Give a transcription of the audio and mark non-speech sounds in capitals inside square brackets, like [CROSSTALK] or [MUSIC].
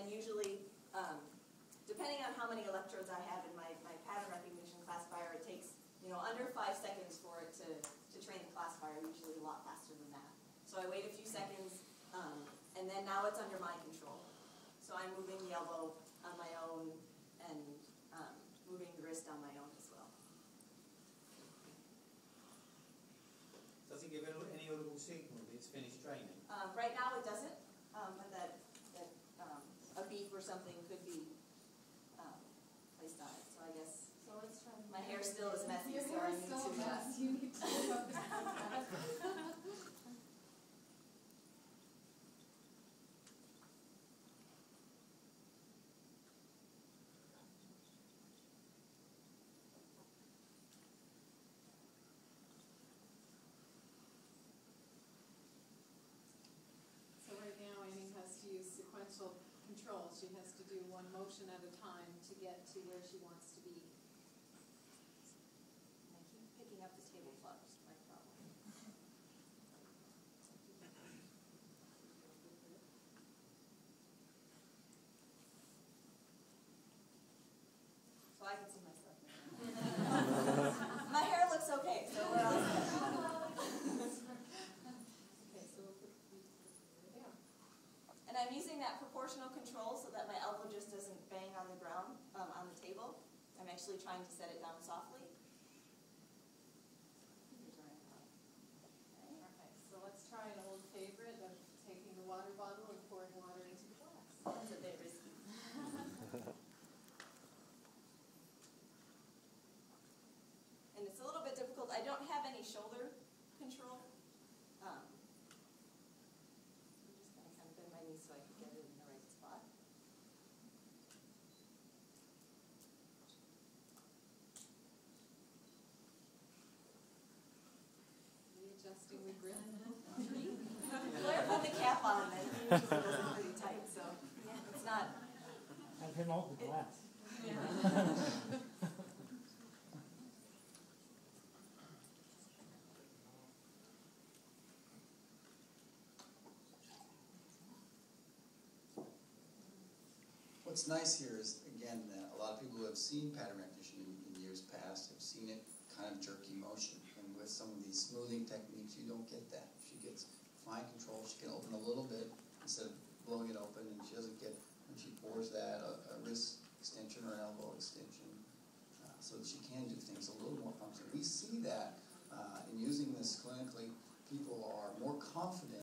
then usually, um, depending on how many electrodes I have in my, my pattern recognition classifier, it takes, you know, under five seconds for it to, to train the classifier, usually a lot faster than that. So I wait a few seconds, um, and then now it's under my control. So I'm moving the elbow on my own and, um, moving the wrist on my own as well. Does it give any any audible signal that it's finished training? Um, right now it doesn't, um, but that, that, um, a beep or something could be, um, placed on it, so I guess. So let's try. My hair still is messy, Your so hair I is need still to, a uh, mess, you need to focus on that. So right now Amy has to use sequential control, she has to do one motion at a time to get to where she wants to be. I keep picking up the table cloth, my problem. So I can see myself now. My hair looks okay, so we're all set. Okay, so we'll put, we put it down. And I'm using that proportional control so that my elbow just doesn't bang on the ground, um, on the table. I'm actually trying to set it down softly. Okay, so let's try an old favorite of taking the water bottle and pouring water into the glass. That's a bit risky. [LAUGHS] And it's a little bit difficult, I don't have any shoulder control. Um, I'm just gonna kind of bend my knees so I can get it in the right spot. Readjusting the grip. Blair put the cap on, and he usually does it pretty tight, so it's not, Have him hold the glass. What's nice here is, again, that a lot of people who have seen pattern recognition in, in years past have seen it kind of jerky motion. With some of these smoothing techniques, you don't get that. She gets fine control, she can open a little bit instead of blowing it open, and she doesn't get,